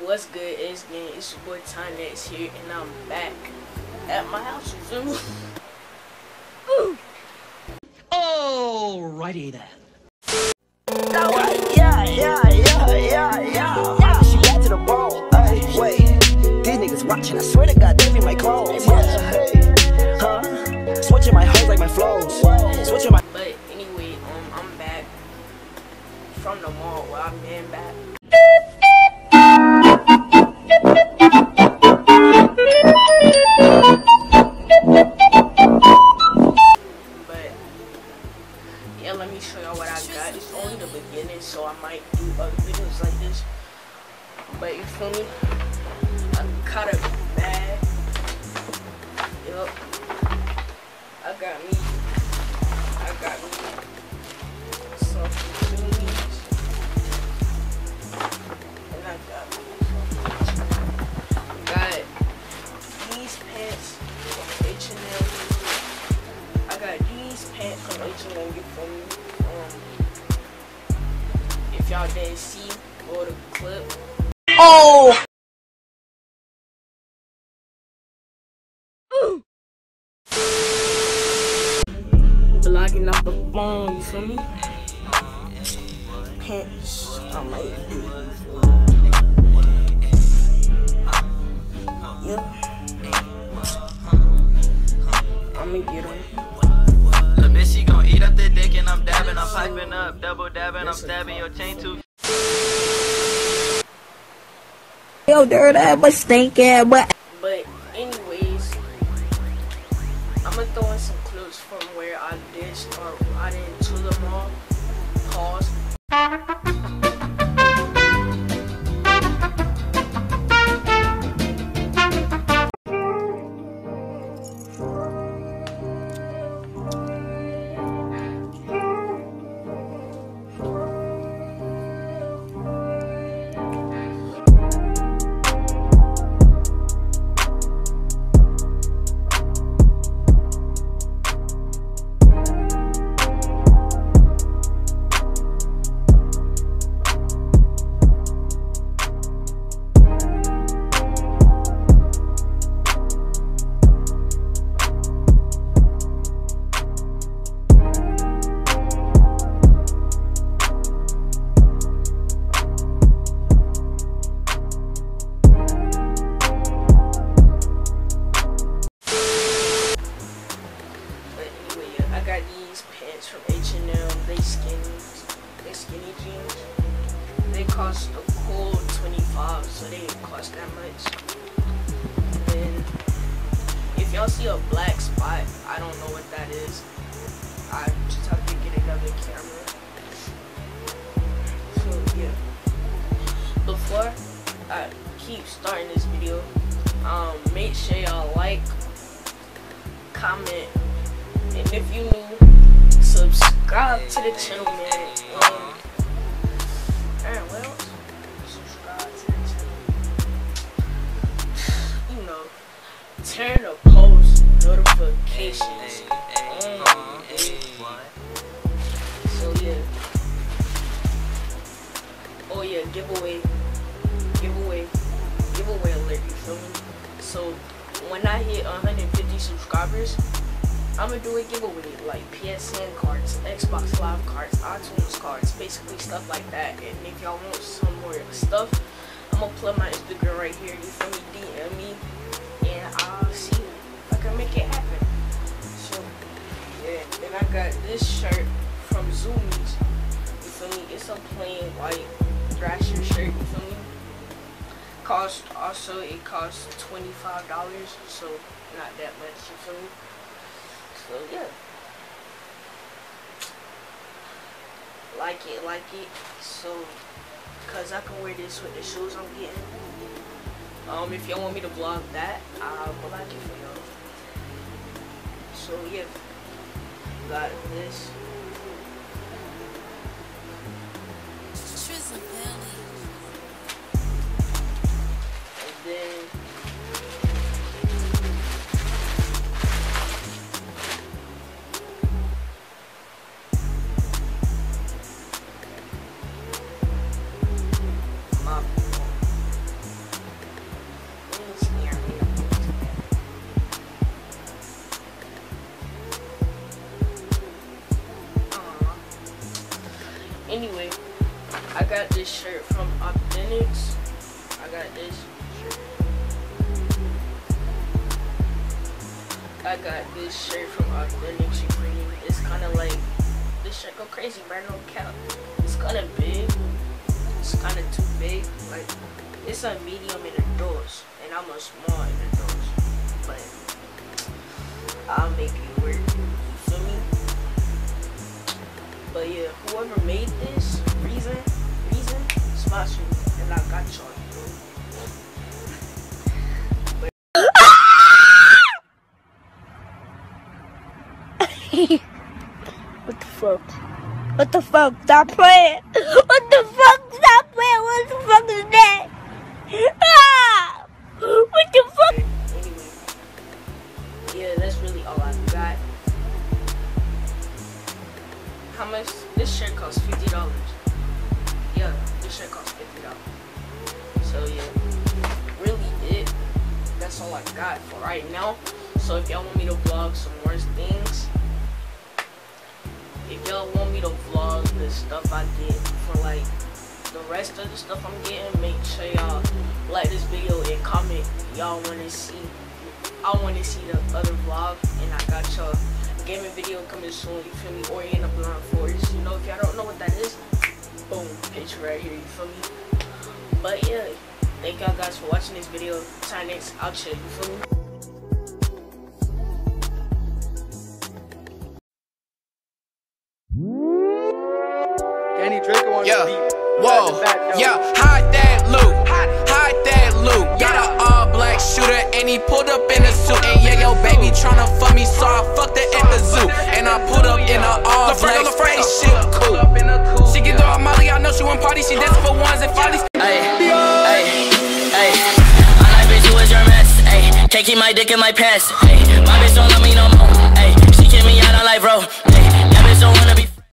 What's good is again, it's your boy Tyran X here and I'm back at my house, you feel me? Alrighty then. Yeah, yeah, yeah, yeah, yeah. She back to the bone. Ay, wait, these niggas watching. I swear to God, they be my clothes. Yeah, hey, huh? Switching my hoes like my flows. Switching my. But anyway, um, I'm back from the mall where I've been back. But yeah, let me show y'all what I got. It's only the beginning, so I might do other videos like this. But you feel me? I got a bag. Yup. I got me. I got me you feel me? Um, if y'all didn't see, go to the clip. Oh! Blocking off the phone, you feel me? Pants, I might do. Yep. I'ma get them. The bitch, she gon' the dick and I'm dabbing, I'm piping up, double dabbing, I'm stabbing your chain too. Yo, dirt ass, but stink ass, but But anyways, I'ma throw in some clips from where I did start riding to the mall. Pause. Pants from H&M. They skinny, they skinny jeans. They cost a cool 25, so they didn't cost that much. And then, if y'all see a black spot, I don't know what that is. I just have to get another camera. So yeah. Before I keep starting this video, um, make sure y'all like, comment, and if you new, subscribe to the channel, man. Um, and else? Subscribe to the channel. You know, turn the post notifications on. So yeah. Oh yeah, giveaway, giveaway, giveaway alert. You feel me? So when I hit 150 subscribers. I'm gonna do a giveaway like PSN cards, Xbox Live cards, iTunes cards, basically stuff like that. And if y'all want some more stuff, I'm gonna plug my Instagram right here. You feel me? DM me, and I'll see if I can make it happen. So yeah, then I got this shirt from Zumiez. You feel me? It's a plain white thrasher shirt. You feel me? Cost also it costs twenty five dollars, so not that much. You feel me? So yeah. Like it, like it. So, cause I can wear this with the shoes I'm getting. Um, if y'all want me to vlog that, I'll vlog it for y'all. So yeah, got this. This shirt from Authentics. I got this shirt. I got this shirt from Supreme. It's kind of like this shirt go crazy, bro. No cap. It's kind of big. It's kind of too big. Like it's a medium in adults, and I'm a small in adults. But I'll make it work. You feel me? But yeah, whoever made this, sponsor and I got y'all. What the fuck? What the fuck? Stop playing! I got for right now. So if y'all want me to vlog some more things, if y'all want me to vlog the stuff I get for like the rest of the stuff I'm getting, make sure y'all like this video and comment y'all want to see. I want to see the other vlog, and I got y'all gaming video coming soon. You feel me? Ori and the Blind Forest. You know, if y'all don't know what that is, boom, picture right here. You feel me? But yeah, thank y'all guys for watching this video. Time next, I'll chill. You feel me? Danny Draco on Yeah. the beat. Whoa, Back to back, yeah, hide that loot, hide that loot. Got an all black shooter and he pulled up in a suit. And yeah, yo, baby tryna fuck me, so I fucked her at the zoo. And I pulled up in a all black spaceship cool. Can't keep my dick in my pants. Ay, my bitch don't love me no more. Ay, she kick me out, I'm like, bro.